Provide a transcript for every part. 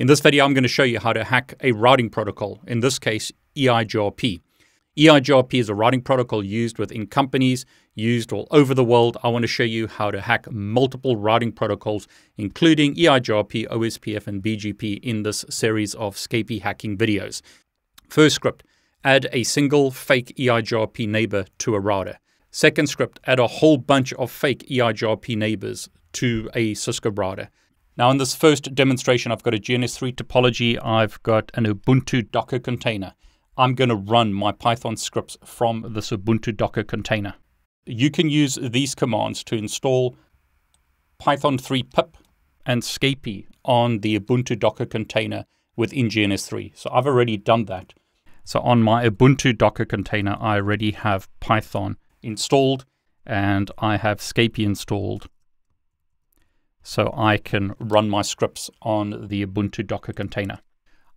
In this video, I'm going to show you how to hack a routing protocol, in this case, EIGRP. EIGRP is a routing protocol used within companies, used all over the world. I want to show you how to hack multiple routing protocols, including EIGRP, OSPF, and BGP in this series of Scapy hacking videos. First script, add a single fake EIGRP neighbor to a router. Second script, add a whole bunch of fake EIGRP neighbors to a Cisco router. Now in this first demonstration, I've got a GNS3 topology. I've got an Ubuntu Docker container. I'm going to run my Python scripts from this Ubuntu Docker container. You can use these commands to install Python 3 pip and Scapy on the Ubuntu Docker container within GNS3. So I've already done that. So on my Ubuntu Docker container, I already have Python installed and I have Scapy installed so I can run my scripts on the Ubuntu Docker container.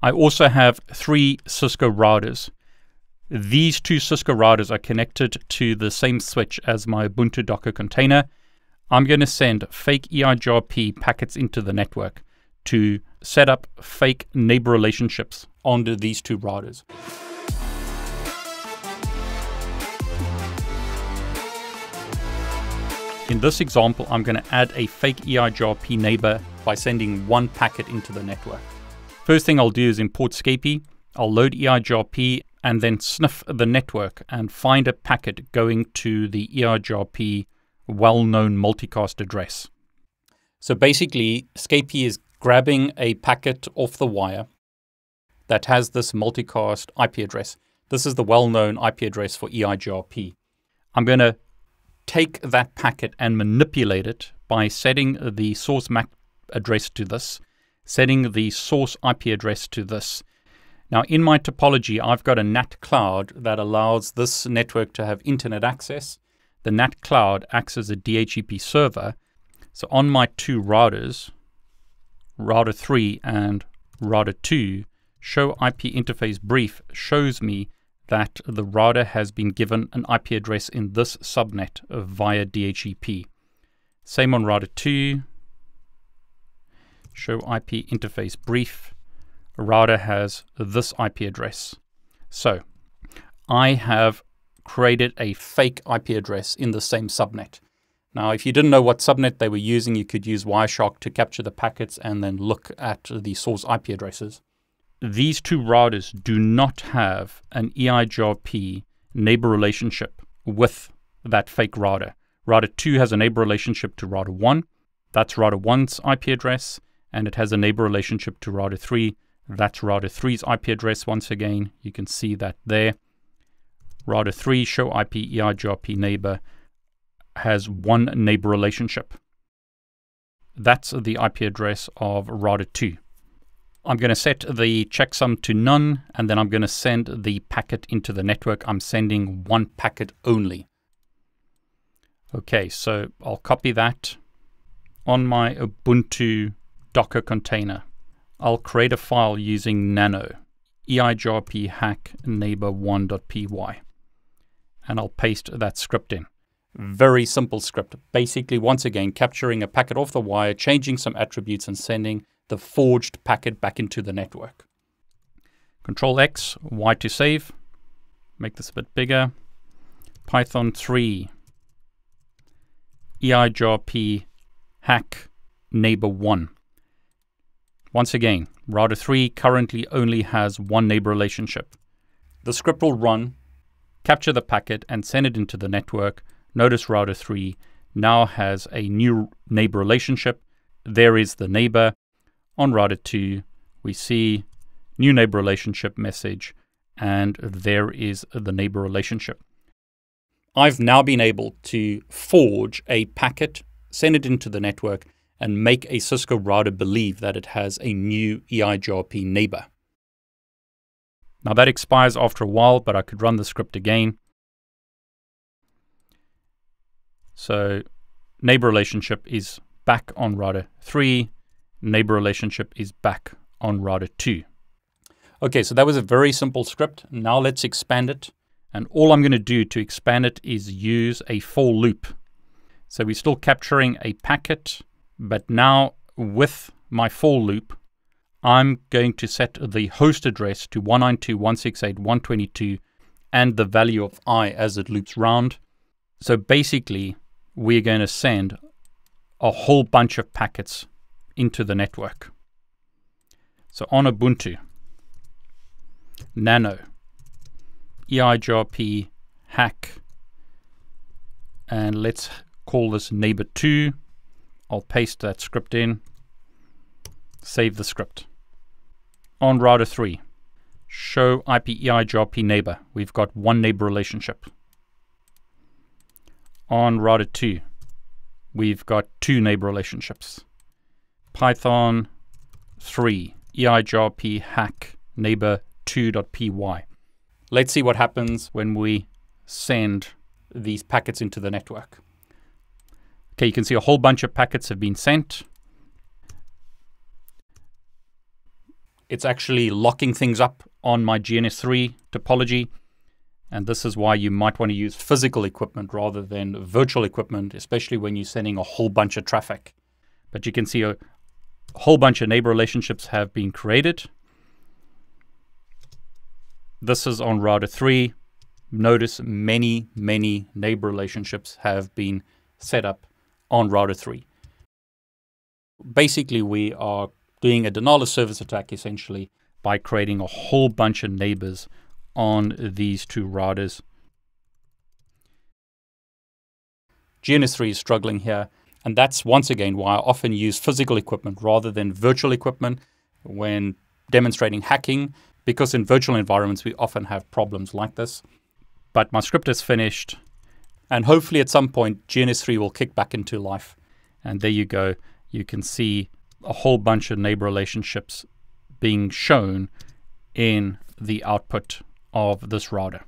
I also have three Cisco routers. These two Cisco routers are connected to the same switch as my Ubuntu Docker container. I'm going to send fake EIGRP packets into the network to set up fake neighbor relationships onto these two routers. In this example, I'm going to add a fake EIGRP neighbor by sending one packet into the network. First thing I'll do is import Scapy. I'll load EIGRP and then sniff the network and find a packet going to the EIGRP well-known multicast address. So basically, Scapy is grabbing a packet off the wire that has this multicast IP address. This is the well-known IP address for EIGRP. I'm going to take that packet and manipulate it by setting the source MAC address to this, setting the source IP address to this. Now, in my topology, I've got a NAT cloud that allows this network to have internet access. The NAT cloud acts as a DHCP server. So on my two routers, router 3 and router 2, show IP interface brief shows me that the router has been given an IP address in this subnet via DHCP. Same on router 2. Show IP interface brief. Router has this IP address. So I have created a fake IP address in the same subnet. Now, if you didn't know what subnet they were using, you could use Wireshark to capture the packets and then look at the source IP addresses these two routers do not have an EIGRP neighbor relationship with that fake router. Router 2 has a neighbor relationship to router 1. That's router 1's IP address. And it has a neighbor relationship to router 3. That's router 3's IP address once again. You can see that there. Router 3 show IP EIGRP neighbor has one neighbor relationship. That's the IP address of router 2. I'm going to set the checksum to none, and then I'm going to send the packet into the network. I'm sending one packet only. Okay, so I'll copy that on my Ubuntu Docker container. I'll create a file using nano, eigrp hack neighbor1.py, and I'll paste that script in. Very simple script. Basically, once again, capturing a packet off the wire, changing some attributes, and sending the forged packet back into the network. Control X, Y to save. Make this a bit bigger. Python 3, EIGRP hack neighbor 1. Once again, router 3 currently only has one neighbor relationship. The script will run, capture the packet, and send it into the network. Notice router 3 now has a new neighbor relationship. There is the neighbor. On router 2, we see new neighbor relationship message, and there is the neighbor relationship. I've now been able to forge a packet, send it into the network, and make a Cisco router believe that it has a new EIGRP neighbor. Now that expires after a while, but I could run the script again. So neighbor relationship is back on router 3 neighbor relationship is back on router 2. Okay, so that was a very simple script. Now let's expand it. And all I'm going to do to expand it is use a for loop. So we're still capturing a packet, but now with my for loop, I'm going to set the host address to 192.168.122 and the value of i as it loops round. So basically, we're going to send a whole bunch of packets into the network. So on Ubuntu, nano, EIGRP, hack, and let's call this neighbor2. I'll paste that script in, save the script. On router 3, show IPEIGRP neighbor. We've got one neighbor relationship. On router 2, we've got two neighbor relationships. Python 3, EIGRP hack neighbor 2.py. Let's see what happens when we send these packets into the network. Okay, you can see a whole bunch of packets have been sent. It's actually locking things up on my GNS3 topology. And this is why you might want to use physical equipment rather than virtual equipment, especially when you're sending a whole bunch of traffic. But you can see a whole bunch of neighbor relationships have been created. This is on router 3. Notice many, many neighbor relationships have been set up on router 3. Basically, we are doing a denial of service attack essentially by creating a whole bunch of neighbors on these two routers. GNS3 is struggling here, and that's once again why I often use physical equipment rather than virtual equipment when demonstrating hacking, because in virtual environments we often have problems like this. But my script is finished, and hopefully at some point GNS3 will kick back into life. And there you go. You can see a whole bunch of neighbor relationships being shown in the output of this router.